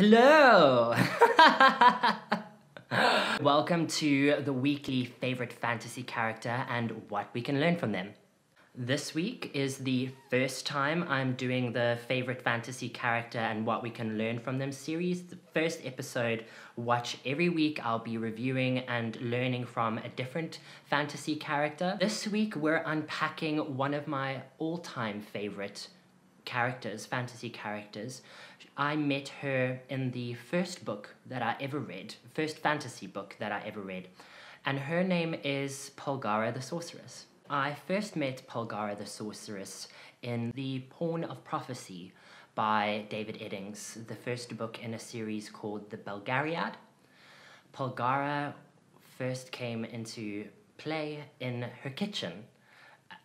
Hello! Welcome to the weekly favorite fantasy character and what we can learn from them. This week is the first time I'm doing the favorite fantasy character and what we can learn from them series. The first episode, watch every week, I'll be reviewing and learning from a different fantasy character. This week, we're unpacking one of my all time favorite characters, fantasy characters. I met her in the first book that I ever read, first fantasy book that I ever read, and her name is Polgara the Sorceress. I first met Polgara the Sorceress in The Pawn of Prophecy by David Eddings, the first book in a series called The Belgariad. Polgara first came into play in her kitchen.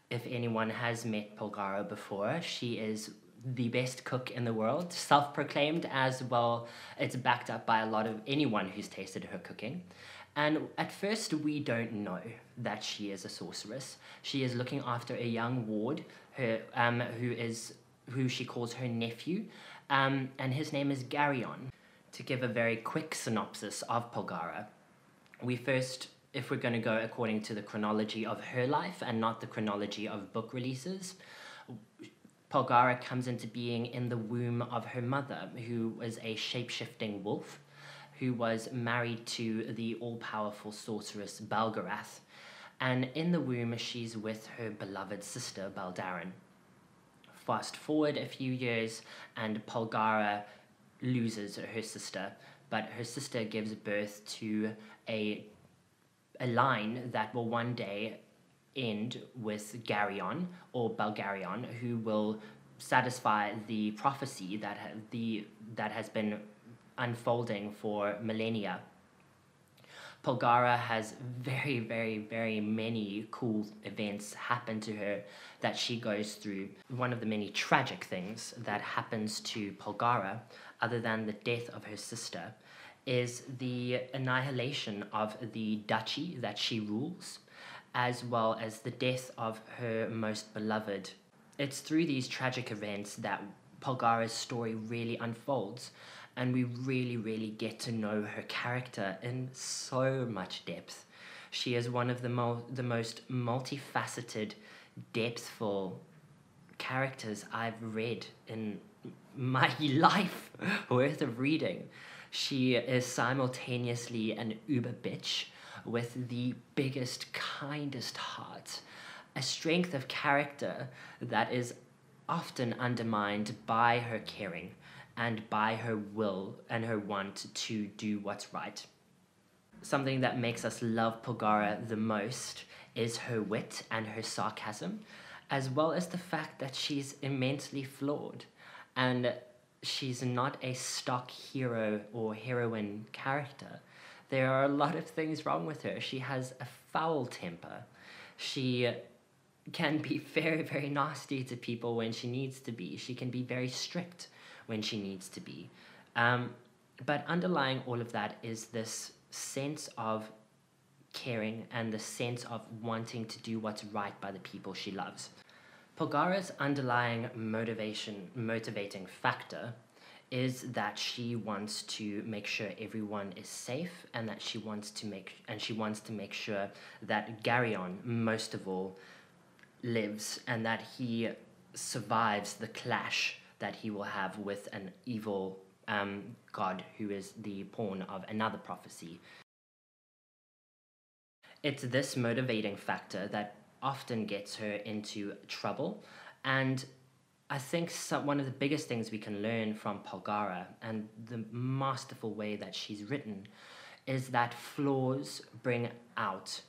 If anyone has met Polgara before, she is the best cook in the world, self proclaimed as well. It's backed up by a lot of anyone who's tasted her cooking. And at first, we don't know that she is a sorceress. She is looking after a young ward, her um, who is who she calls her nephew, um, and his name is Garion. To give a very quick synopsis of Polgara, we first, if we're going to go according to the chronology of her life and not the chronology of book releases, Polgara comes into being in the womb of her mother, who was a shape shifting wolf who was married to the all powerful sorceress Belgarath. And in the womb, she's with her beloved sister Beldaran. Fast forward a few years, and Polgara loses her sister, but her sister gives birth to a, a line that will one day end with Garion or Belgarion, who will satisfy the prophecy that ha- the that has been unfolding for millennia. Polgara has very, very, very many cool events happen to her that she goes through. One of the many tragic things that happens to Polgara, other than the death of her sister, is the annihilation of the duchy that she rules, as well as the death of her most beloved. It's through these tragic events that Polgara's story really unfolds, and we really, really get to know her character in so much depth. She is one of the, mo- the most multifaceted, depthful characters I've read in my life worth of reading. She is simultaneously an uber bitch with the biggest, kindest heart, a strength of character that is often undermined by her caring and by her will and her want to do what's right. Something that makes us love Polgara the most is her wit and her sarcasm, as well as the fact that she's immensely flawed and she's not a stock hero or heroine character. There are a lot of things wrong with her. She has a foul temper. She can be very, very nasty to people when she needs to be. She can be very strict when she needs to be. Um, but underlying all of that is this sense of caring and the sense of wanting to do what's right by the people she loves. Polgara's underlying motivation, motivating factor is that she wants to make sure everyone is safe and that she wants to make and she wants to make sure that Garion most of all lives and that he survives the clash that he will have with an evil um, god who is the pawn of another prophecy. It's this motivating factor that often gets her into trouble, and I think some, one of the biggest things we can learn from Polgara and the masterful way that she's written is that flaws bring out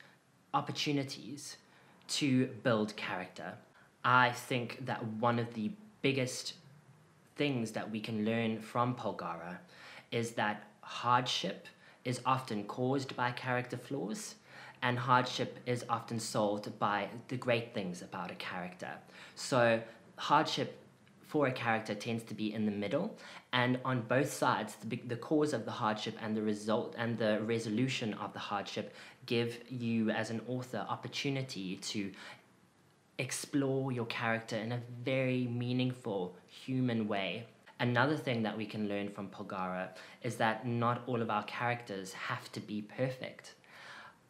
opportunities to build character. I think that one of the biggest things that we can learn from Polgara is that hardship is often caused by character flaws, and hardship is often solved by the great things about a character. So, hardship for a character tends to be in the middle, and on both sides, the, the cause of the hardship and the result and the resolution of the hardship give you, as an author, opportunity to explore your character in a very meaningful human way. Another thing that we can learn from Polgara is that not all of our characters have to be perfect.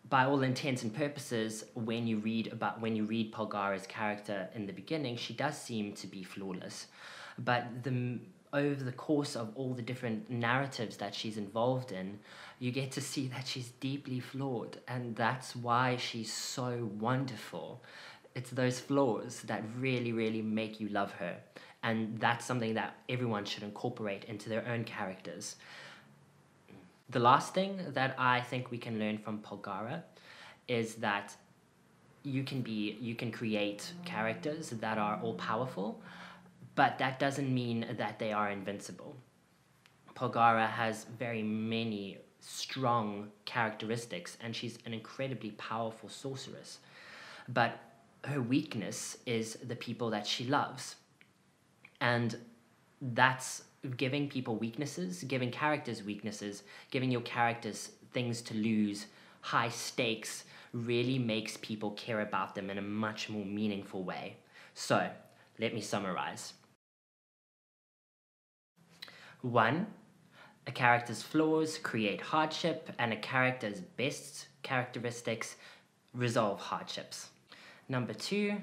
By all intents and purposes, when you read about when you read Polgara's character in the beginning, she does seem to be flawless. But the over the course of all the different narratives that she's involved in, you get to see that she's deeply flawed, and that's why she's so wonderful. It's those flaws that really, really make you love her, and that's something that everyone should incorporate into their own characters. The last thing that I think we can learn from Polgara is that you can be you can create characters that are all powerful but that doesn't mean that they are invincible. Polgara has very many strong characteristics, and she's an incredibly powerful sorceress. But her weakness is the people that she loves. And that's giving people weaknesses, giving characters weaknesses, giving your characters things to lose, high stakes, really makes people care about them in a much more meaningful way. So, let me summarize. One, a character's flaws create hardship, and a character's best characteristics resolve hardships. Number two,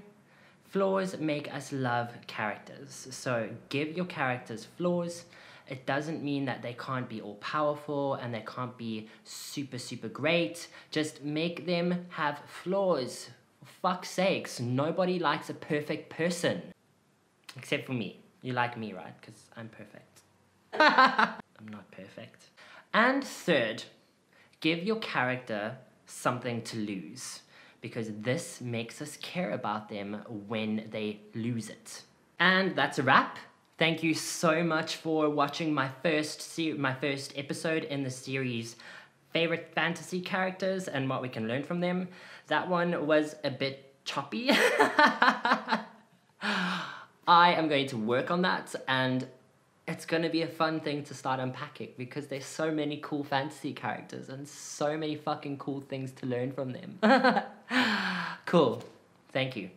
flaws make us love characters. So give your characters flaws. It doesn't mean that they can't be all powerful and they can't be super, super great. Just make them have flaws. For fuck's sakes, nobody likes a perfect person. Except for me. You like me, right? Because I'm perfect. I'm not perfect. And third, give your character something to lose because this makes us care about them when they lose it. And that's a wrap. Thank you so much for watching my first se- my first episode in the series favorite fantasy characters and what we can learn from them. That one was a bit choppy. I am going to work on that and it's going to be a fun thing to start unpacking because there's so many cool fantasy characters and so many fucking cool things to learn from them. cool. Thank you.